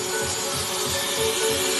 すごい!